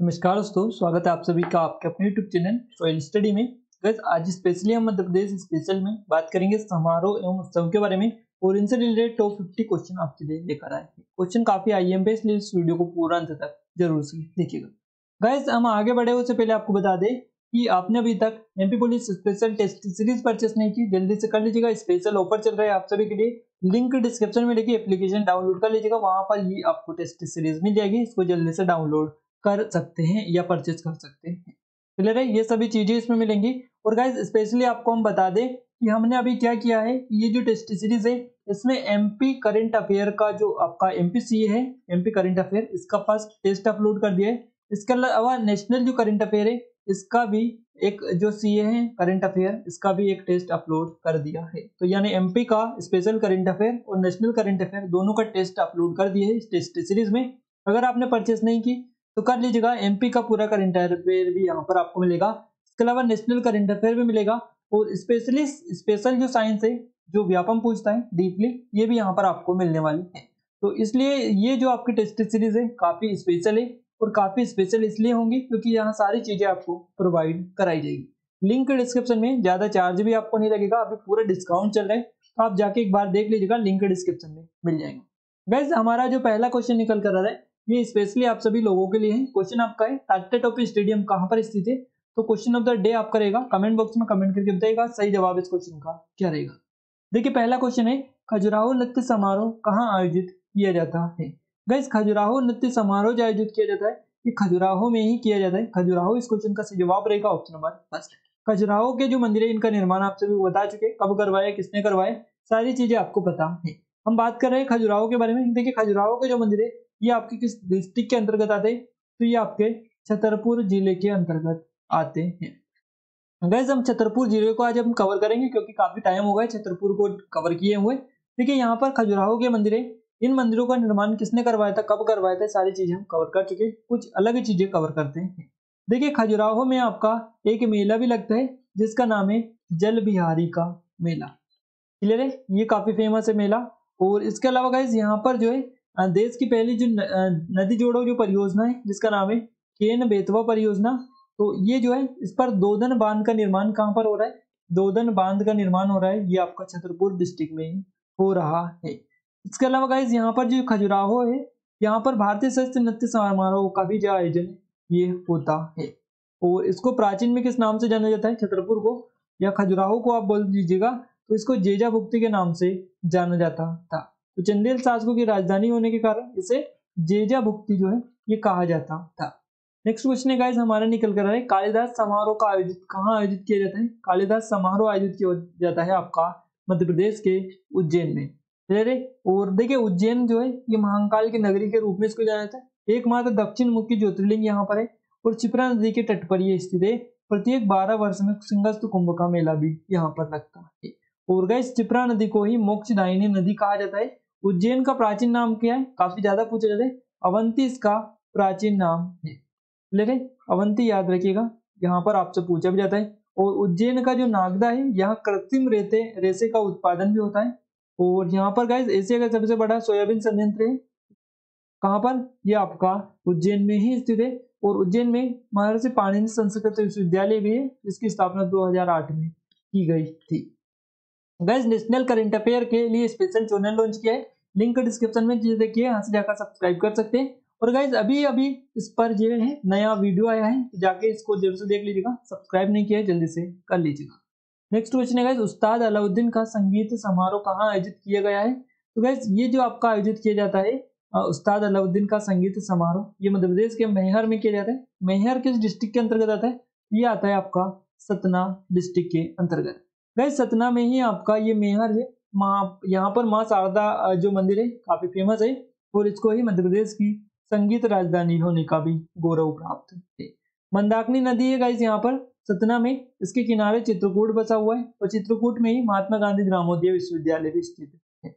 नमस्कार दोस्तों, स्वागत है आप सभी का आपके अपने यूट्यूब चैनल सॉइल स्टडी में। गैस आज स्पेशली हम मध्य प्रदेश स्पेशल में बात करेंगे समारोह एवं उत्सव के बारे में और इनसे रिलेटेड टॉप फिफ्टी क्वेश्चन आपके लिए लेकर आए हैं। क्वेश्चन काफ़ी आई एम इसलिए इस वीडियो को पूरा अंत तक ज़रूर से देखिएगा। गैस हम आगे बढ़े, उससे पहले आपको बता दें कि आपने अभी तक MP police special test series purchase नहीं की, जल्दी से कर लीजिएगा। स्पेशल ऑफ़र चल रहा है आप सभी के लिए। लिंक डिस्क्रिप्शन में लेके एप्लीकेशन डाउनलोड कर लीजिएगा, वहाँ पर ये आपको टेस्ट सीरीज़ मिल जाएगी, इसको जल्दी से डाउनलोड कर सकते हैं या परचेज कर सकते हैं। क्लियर है ये सभी चीज़ें इसमें मिलेंगी। और गाइज़ स्पेशली आपको हम बता दें कि हमने अभी क्या किया है ये जो टेस्ट सीरीज़ है, इसमें एमपी करंट अफेयर का जो आपका एमपी सीए है एमपी करंट अफेयर इसका फ़र्स्ट टेस्ट अपलोड कर दिया है। इसके अलावा नेशनल जो करंट अफेयर है, इसका भी एक जो सीए है करंट अफेयर इसका भी एक टेस्ट अपलोड कर दिया है। तो यानी एमपी का स्पेशल करंट अफेयर और नेशनल करंट अफेयर दोनों का टेस्ट अपलोड कर दिए है इस टेस्ट सीरीज़ में। अगर आपने परचेस नहीं की तो कर लीजिएगा एमपी का पूरा करंट अफेयर भी यहाँ पर आपको मिलेगा। इसके अलावा नेशनल करंट अफेयर भी मिलेगा। और स्पेशली स्पेशल जो साइंस है जो व्यापम पूछता है डीपली ये भी यहाँ पर आपको मिलने वाली है। तो इसलिए ये जो आपकी टेस्ट सीरीज़ है, काफ़ी स्पेशल है और काफ़ी स्पेशल इसलिए होंगी क्योंकि यहाँ सारी चीज़ें आपको प्रोवाइड कराई जाएगी। लिंक डिस्क्रिप्शन में ज़्यादा चार्ज भी आपको नहीं लगेगा, अभी पूरा डिस्काउंट चल रहा है तो आप जाके एक बार देख लीजिएगा लिंक डिस्क्रिप्शन में मिल जाएगा। वैसे हमारा जो पहला क्वेश्चन निकल कर रहा है ये स्पेशली आप सभी लोगों के लिए है क्वेश्चन आपका है टाटा टॉपी स्टेडियम कहाँ पर स्थित है? तो क्वेश्चन ऑफ़ द डे आपका रहेगा कमेंट बॉक्स में कमेंट करके बताएगा सही जवाब इस क्वेश्चन का क्या रहेगा? देखिए, पहला क्वेश्चन है, खजुराहो नृत्य समारोह कहाँ आयोजित किया जाता है? गैस खजुराहो नृत्य समारोह जो आयोजित किया जाता है, ये खजुराहो में ही किया जाता है। खजुराहो इस क्वेश्चन का सही जवाब रहेगा ऑप्शन नंबर फ़र्स्ट खजुराहो के जो मंदिर है, इनका निर्माण आप सभी बता चुके कब करवाया, किसने करवाया, सारी चीज़ें आपको पता है। हम बात कर रहे हैं खजुराहो के बारे में। देखिए, खजुराहो के जो मंदिर है ये आपके किस डिस्ट्रिक्ट के अंतर्गत आते तो ये आपके छतरपुर ज़िले के अंतर्गत आते हैं। गैस हम छतरपुर ज़िले को आज हम कवर करेंगे क्योंकि काफ़ी टाइम हो गया छतरपुर को कवर किए हुए। देखिए, यहाँ पर खजुराहो के मंदिर है। इन मंदिरों का निर्माण किसने करवाया था, कब करवाया था, सारी चीज़ें हम कवर कर चुके कुछ अलग चीज़ें कवर करते हैं। देखिए, खजुराहो में आपका एक मेला भी लगता है, जिसका नाम है जल बिहारी का मेला। क्लियर है? ये काफ़ी फ़ेमस है मेला। और इसके अलावा गाइज़ यहाँ पर जो है देश की पहली जो नदी जोड़ो जो परियोजना है, जिसका नाम है केन बेतवा परियोजना तो ये जो है, इस पर दोदन बाँध का निर्माण कहाँ पर हो रहा है? दोदन बाँध का निर्माण हो रहा है, ये आपका छतरपुर डिस्ट्रिक्ट में ही रहा है। इसके अलावा गाइज़ यहाँ पर जो खजुराहो है, यहाँ पर भारतीय शस्त्र नृत्य समारोह का भी जो आयोजन ये होता है। और इसको प्राचीन में किस नाम से जाना जाता है? छतरपुर को, या खजुराहो को आप बोल दीजिएगा तो इसको जेजा भुक्ति के नाम से जाना जाता था। तो चंदेल शासकों की राजधानी होने के कारण इसे जेजा भुक्ति जो है, ये कहा जाता था। नेक्स्ट क्वेश्चन है गाइस हमारा निकल कर रहा है। कालिदास समारोह का आयोजित, कहाँ आयोजित किया जाता है? कालिदास समारोह आयोजित किया जाता है आपका मध्य प्रदेश के उज्जैन में। है और देखिए, उज्जैन जो है, ये महाकाल की नगरी के रूप में इसको जाना जाता है। एकमात्र दक्षिण मुखी ज्योतिर्लिंग यहाँ पर है, और चिपरा नदी के तट पर ये स्थित है। प्रत्येक बारह वर्ष में सिंगस्त कुंभ का मेला भी यहाँ पर लगता है। और गैस चिपरा नदी को ही मोक्षदायिनी नदी कहा जाता है। उज्जैन का प्राचीन नाम क्या है? काफ़ी ज़्यादा पूछा जाता है। अवंती इसका प्राचीन नाम है। लेकिन अवंती याद रखिएगा। यहाँ पर आपसे पूछा भी जाता है। और उज्जैन का जो नागदा है, यहाँ कृत्रिम रेते, रेसे का उत्पादन भी होता है। और यहाँ पर गाइज़ एशिया का सबसे बड़ा सोयाबीन संयंत्र है। कहाँ पर? ये आपका उज्जैन में ही स्थित है। और उज्जैन में महर्षि पाणिनि संस्कृत विश्वविद्यालय भी है, जिसकी स्थापना 2008 में की गई थी। गैस नेशनल करंट अफेयर के लिए स्पेशल चैनल लॉन्च किया है। लिंक डिस्क्रिप्शन में देखिए, यहाँ से जाकर सब्सक्राइब कर सकते हैं। और गाइज़ अभी अभी इस पर जो है, नया वीडियो आया है तो जाके इसको ज़रूर से देख लीजिएगा। सब्सक्राइब नहीं किया है, जल्दी से कर लीजिएगा। नेक्स्ट क्वेश्चन है गाइज़ उस्ताद अलाउद्दीन का संगीत समारोह कहाँ आयोजित किया गया है? तो गैस ये जो आपका आयोजित किया जाता है उस्ताद अलाउद्दीन का संगीत समारोह, ये मध्य प्रदेश के मैहर में किया जाता है। मैहर किस डिस्ट्रिक्ट के अंतर्गत आता है? ये आता है आपका सतना डिस्ट्रिक्ट के अंतर्गत। गैस सतना में ही आपका ये मेहर है। माँ, यहाँ पर माँ शारदा जो मंदिर है, काफ़ी फ़ेमस है और इसको ही मध्य प्रदेश की संगीत राजधानी होने का भी गौरव प्राप्त है। मंदाकिनी नदी है गाइस यहाँ पर, सतना में। इसके किनारे चित्रकूट बसा हुआ है और चित्रकूट में ही महात्मा गांधी ग्रामोदय विश्वविद्यालय भी स्थित है।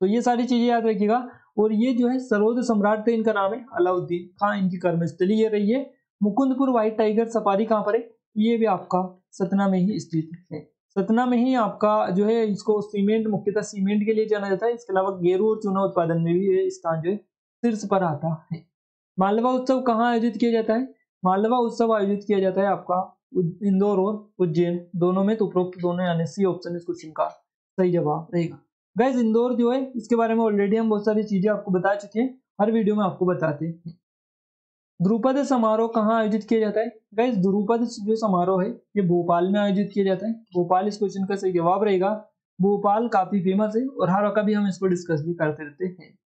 तो ये सारी चीज़ें याद रखिएगा। और ये जो है, सरोद सम्राट थे, इनका नाम है अलाउद्दीन खां। इनकी कर्मस्थली ये रही है। मुकुंदपुर व्हाइट टाइगर सफारी कहाँ पर है? ये भी आपका सतना में ही स्थित है। सतना में ही आपका जो है, इसको सीमेंट, मुख्यतः सीमेंट के लिए जाना जाता है। इसके अलावा गेरू और चूना उत्पादन में भी स्थान जो है, शीर्ष पर आता है। मालवा उत्सव कहाँ आयोजित किया जाता है? मालवा उत्सव आयोजित किया जाता है आपका इंदौर और उज्जैन। दोनों में तो उपरोक्त दोनों, यानी सी ऑप्शन इस क्वेश्चन का सही जवाब रहेगा। गैस इंदौर जो है, इसके बारे में ऑलरेडी हम बहुत सारी चीज़ें आपको बता चुके हैं। हर वीडियो में आपको बताते हैं। द्रुपद समारोह कहाँ आयोजित किया जाता है? गैस द्रुपद जो समारोह है, ये भोपाल में आयोजित किया जाता है। भोपाल इस क्वेश्चन का सही जवाब रहेगा। भोपाल काफ़ी फ़ेमस है और हर कभी हम इसको डिस्कस भी करते रहते हैं।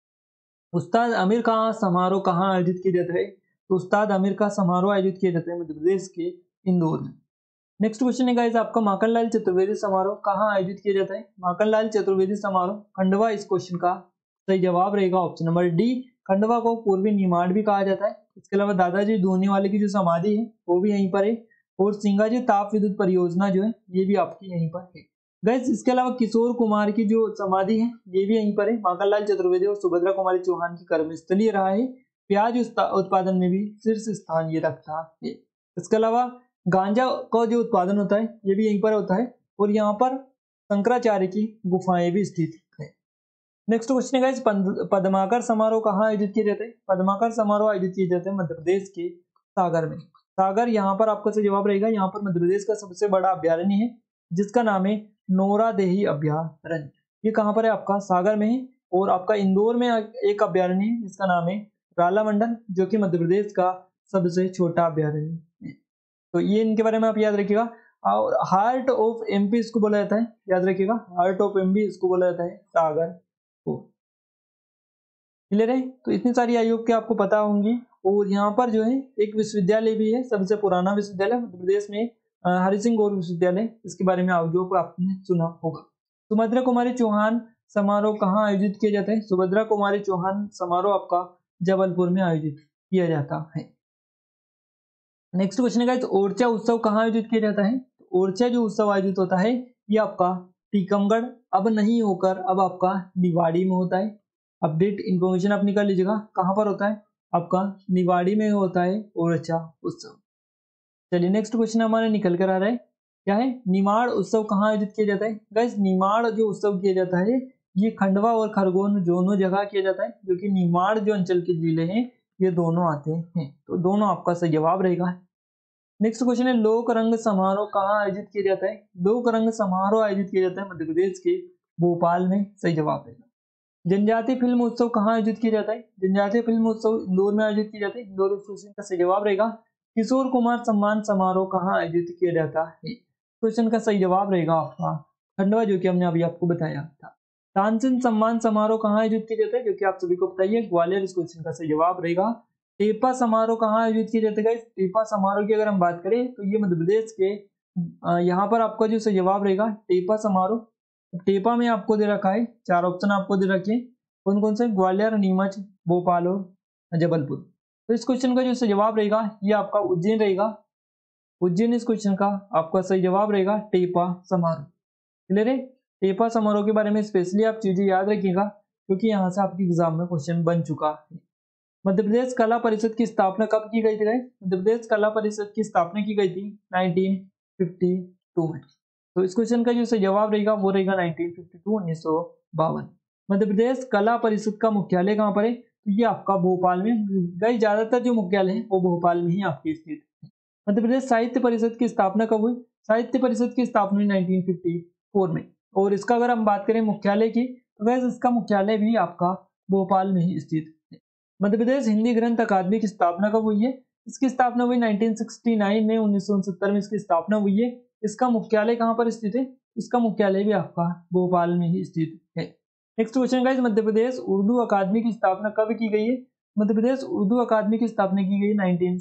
उस्ताद अमीर का समारोह कहाँ आयोजित किया जाता है? तो उस्ताद अमीर का समारोह आयोजित किया जाता है मध्य प्रदेश के इंदौर में। नेक्स्ट क्वेश्चन है गाइस आपका माखनलाल चतुर्वेदी समारोह कहाँ आयोजित किया जाता है? माखनलाल चतुर्वेदी समारोह, खंडवा, इस क्वेश्चन का सही जवाब रहेगा ऑप्शन नंबर डी खंडवा को पूर्वी निमाड़ भी कहा जाता है। इसके अलावा दादाजी धोनी वाले की जो समाधि है, वो भी यहीं पर है। और सिंगाजी ताप विद्युत परियोजना जो है, ये भी आपकी यहीं पर है। गैस इसके अलावा किशोर कुमार की जो समाधि है, ये भी यहीं पर है। माखनलाल चतुर्वेदी और सुभद्रा कुमारी चौहान की कर्मस्थली रहा है। प्याज उत्पादन में भी शीर्ष स्थान ये रखता है। इसके अलावा गांजा का जो उत्पादन होता है, ये भी यहीं पर होता है। और यहाँ पर शंकराचार्य की गुफाएँ भी स्थित नेक्स्ट क्वेश्चन है पद्माकर समारोह कहाँ आयोजित किए जाते हैं? पद्माकर समारोह आयोजित किए जाते हैं मध्य प्रदेश के सागर में। सागर यहाँ पर आपका सही जवाब रहेगा, यहाँ पर मध्य प्रदेश का सबसे बड़ा अभ्यारण्य है, जिसका नाम है नोरा देही अभ्यारण्य। ये कहाँ पर है? आपका सागर में है और आपका इंदौर में एक अभ्यारण्य है, जिसका नाम है राला मंडल जो कि मध्य प्रदेश का सबसे छोटा अभ्यारण्य है। तो ये इनके बारे में आप याद रखिएगा। और हार्ट ऑफ़ एमपी इसको बोला जाता है, याद रखिएगा। हार्ट ऑफ़ एमपी इसको बोला जाता है सागर। को क्लियर है? तो इतनी सारी आयोग के आपको पता होंगी? और यहाँ पर जो है, एक विश्वविद्यालय भी है, सबसे पुराना विश्वविद्यालय, मध्य प्रदेश में हरि सिंह गौर विश्वविद्यालय, इसके बारे में आयोग आपने सुना होगा। सुभद्रा कुमारी चौहान समारोह कहाँ आयोजित किया जाता है? सुभद्रा कुमारी चौहान समारोह आपका जबलपुर में आयोजित किया जाता है। नेक्स्ट क्वेश्चन है ओरछा उत्सव कहाँ आयोजित किया जाता है? ओरछा जो उत्सव आयोजित होता है, ये आपका टीकमगढ़, अब नहीं होकर अब आपका निवाड़ी में होता है। अपडेट इंफॉर्मेशन आप निकाल लीजिएगा, कहाँ पर होता है? आपका निवाड़ी में होता है ओरछा उत्सव। चलिए नेक्स्ट क्वेश्चन हमारे निकल कर आ रहा है। क्या है? निमाड़ उत्सव कहाँ आयोजित किया जाता है? गैस निमाड़ जो उत्सव किया जाता है, ये खंडवा और खरगोन दोनों जगह किया जाता है जो कि निमाड़ जो अंचल के ज़िले हैं, ये दोनों आते हैं। तो दोनों आपका सही जवाब रहेगा। नेक्स्ट क्वेश्चन है, लोक रंग समारोह कहाँ आयोजित किया जाता है? लोक रंग समारोह आयोजित किया जाता है मध्य प्रदेश के भोपाल में। सही जवाब रहेगा जनजातीय फ़िल्म उत्सव कहाँ आयोजित किया जाता है? जनजातीय फ़िल्म उत्सव इंदौर में आयोजित किया जाता है। इंदौर का सही जवाब रहेगा। किशोर कुमार सम्मान समारोह कहाँ आयोजित किया जाता है? क्वेश्चन का सही जवाब रहेगा आपका खंडवा, जो कि हमने अभी आपको बताया था। तानसेन सम्मान समारोह कहाँ आयोजित किया जाता है? जो कि आप सभी को बताइए ग्वालियर इस क्वेश्चन का सही जवाब रहेगा। टेपा समारोह कहाँ आयोजित किया जाता है टेपा समारोह की अगर हम बात करें तो ये मध्य प्रदेश के यहाँ पर आपका जो जवाब रहेगा टेपा समारोह। टेपा में आपको दे रखा है, चार ऑप्शन आपको दे रखे कौन कौन से? ग्वालियर, नीमच, भोपाल और जबलपुर। तो इस क्वेश्चन का जो सही जवाब रहेगा, ये आपका उज्जैन रहेगा। उज्जैन इस क्वेश्चन का आपका सही जवाब रहेगा टेपा समारोह। क्लियर है? टेपा समारोह के बारे में स्पेशली आप चीज़ें याद रखिएगा, क्योंकि यहाँ से आपके एग्ज़ाम में क्वेश्चन बन चुका है। मध्य प्रदेश कला परिषद की स्थापना कब की गई थी मध्य प्रदेश कला परिषद की स्थापना की गई थी 1952 में। तो इस क्वेश्चन का जो जवाब रहेगा वो रहेगा 1952 उन्नीस मध्य प्रदेश कला परिषद का मुख्यालय कहाँ पर है? तो ये आपका भोपाल में। गई ज़्यादातर जो मुख्यालय है वो भोपाल में ही आपकी स्थित है। मध्य प्रदेश साहित्य परिषद की स्थापना कब हुई? साहित्य परिषद की स्थापना हुई नाइनटीन में। और इसका अगर हम बात करें मुख्यालय की तो वैसे इसका मुख्यालय भी आपका भोपाल में ही स्थित मध्य प्रदेश हिंदी ग्रंथ अकादमी की स्थापना कब हुई है? इसकी स्थापना हुई 1969 में, उन्नीस में इसकी स्थापना हुई है। इसका मुख्यालय कहाँ पर स्थित है? इसका मुख्यालय भी आपका भोपाल में ही स्थित है। Next question guys Madhya Pradesh Urdu अकादमी की स्थापना कब की गई है? मध्य प्रदेश उर्दू अकादमी की स्थापना की गई नाइनटीन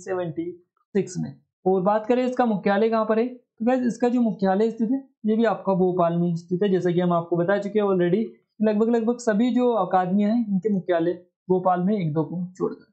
में। और बात करें इसका मुख्यालय कहाँ पर है? तो गैस इसका जो मुख्यालय स्थित है, ये भी आपका भोपाल में स्थित है। जैसा कि हम आपको बता चुके हैं ऑलरेडी लगभग लगभग सभी जो अकादमियाँ हैं, इनके मुख्यालय भोपाल में एक दो को छोड़कर।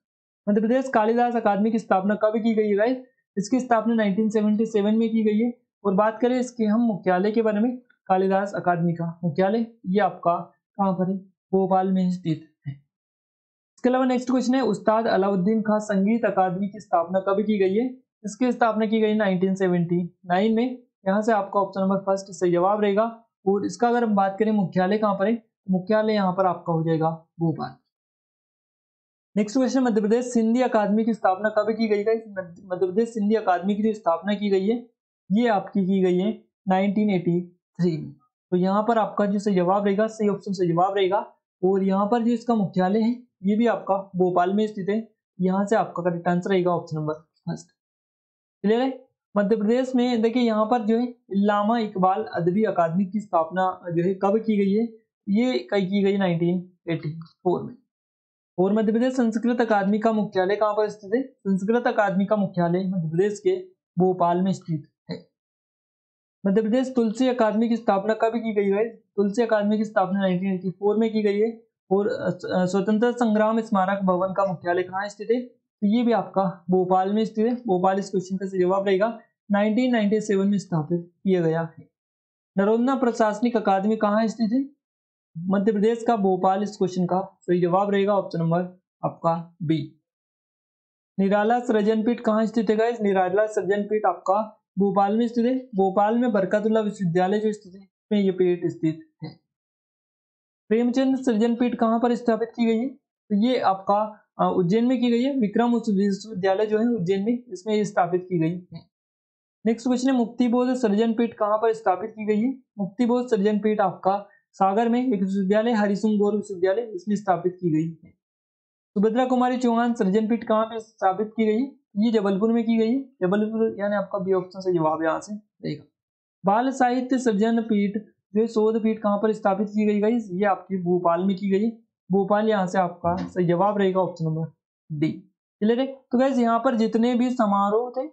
मध्य प्रदेश कालिदास अकादमी की स्थापना कब की गई है इसकी स्थापना 1977 में की गई है। और बात करें इसके हम मुख्यालय के बारे में कालिदास अकादमी का मुख्यालय ये आपका कहाँ पर है? भोपाल में स्थित है। इसके अलावा नेक्स्ट क्वेश्चन है उस्ताद अलाउद्दीन खान संगीत अकादमी की स्थापना कब की गई है? इसकी स्थापना की गई 1979 में। यहाँ से आपका ऑप्शन नंबर फ़र्स्ट सही जवाब रहेगा। और इसका अगर हम बात करें मुख्यालय कहाँ पर है? मुख्यालय यहाँ पर आपका हो जाएगा भोपाल। नेक्स्ट क्वेश्चन मध्य प्रदेश सिंधी अकादमी की स्थापना कब की गई मध्य प्रदेश सिंधी अकादमी की जो स्थापना की गई है, ये आपकी की गई है 1983 में। तो यहाँ पर आपका जो सही जवाब रहेगा, सही ऑप्शन से जवाब रहेगा। और यहाँ पर जो इसका मुख्यालय है, ये भी आपका भोपाल में स्थित है। यहाँ से आपका करेक्ट आंसर रहेगा ऑप्शन नंबर फ़र्स्ट क्लियर है? मध्य प्रदेश में देखिए, यहाँ पर जो है इलामा इकबाल अदबी अकादमी की स्थापना जो है, कब की गई है? ये कई की गई 1984 में। और मध्य प्रदेश संस्कृत अकादमी का मुख्यालय कहाँ पर स्थित है? संस्कृत अकादमी का मुख्यालय मध्य प्रदेश के भोपाल में स्थित है। मध्य प्रदेश तुलसी अकादमी की स्थापना कब की गई है? तुलसी अकादमी की स्थापना 1984 में की गई है और स्वतंत्रता संग्राम स्मारक भवन का मुख्यालय कहाँ स्थित है? तो ये भी आपका भोपाल में स्थित है। भोपाल इस क्वेश्चन का जवाब रहेगा। 1997 में स्थापित किया गया है। नरोन्ना प्रशासनिक अकादमी कहाँ स्थित है? मध्य प्रदेश का, भोपाल इस क्वेश्चन का सही जवाब रहेगा ऑप्शन नंबर आपका बी निराला सृजन पीठ कहाँ स्थित है निराला सृजन पीठ आपका भोपाल में स्थित है। भोपाल में बरकतुल्ला विश्वविद्यालय जो स्थित है में ये पीठ स्थित है। प्रेमचंद सृजन पीठ कहाँ पर स्थापित की गई है? तो ये आपका उज्जैन में की गई है। विक्रम विश्वविद्यालय जो है उज्जैन में, इसमें स्थापित की गई है। नेक्स्ट क्वेश्चन है, मुक्तिबोध सृजन पीठ कहाँ पर स्थापित की गई है? मुक्तिबोध सृजन पीठ आपका सागर में एक विश्वविद्यालय हरिसिंह गौर विश्वविद्यालय इसमें स्थापित की गई है। सुभद्रा कुमारी चौहान, सृजन पीठ कहाँ पे स्थापित की गई है? ये जबलपुर में की गई है। जबलपुर, यानी आपका बी ऑप्शन से जवाब यहाँ से देगा। बाल साहित्य सृजन पीठ, जो शोध पीठ कहाँ पर स्थापित की गई गई ये आपकी भोपाल में की गई भोपाल यहाँ से आपका सही जवाब रहेगा ऑप्शन नंबर डी क्लियर है? तो गैस यहाँ पर जितने भी समारोह थे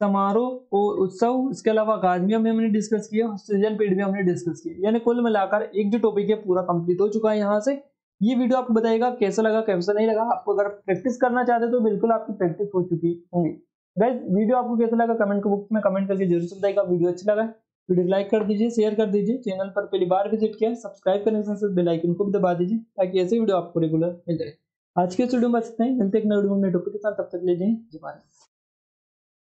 समारोह और उत्सव, इसके अलावा अकादमियों में हमने डिस्कस किया, सृजन पीठ भी हमने डिस्कस किया। यानी कुल मिलाकर एक जो टॉपिक है, पूरा कंप्लीट हो चुका है यहाँ से। ये वीडियो आपको बताएगा, कैसा लगा, कैसा नहीं लगा? आपको अगर प्रैक्टिस करना चाहते तो बिल्कुल आपकी प्रैक्टिस हो चुकी होंगी। गाइज़ वीडियो आपको कैसा लगा? कमेंट को बुक में कमेंट करके ज़रूर बताएगा वीडियो अच्छा लगा वीडियो लाइक कर दीजिए शेयर कर दीजिए। चैनल पर पहली बार विज़िट किया सब्सक्राइब करने के साथ बेल आइकन को भी दबा दीजिए, ताकि ऐसे वीडियो आपको रेगुलर मिल जाए। आज के वीडियो में इतना ही। मिलते एक नए वीडियो में टॉपिक के साथ। तब तक ले जाए। जी